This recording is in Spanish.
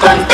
contentos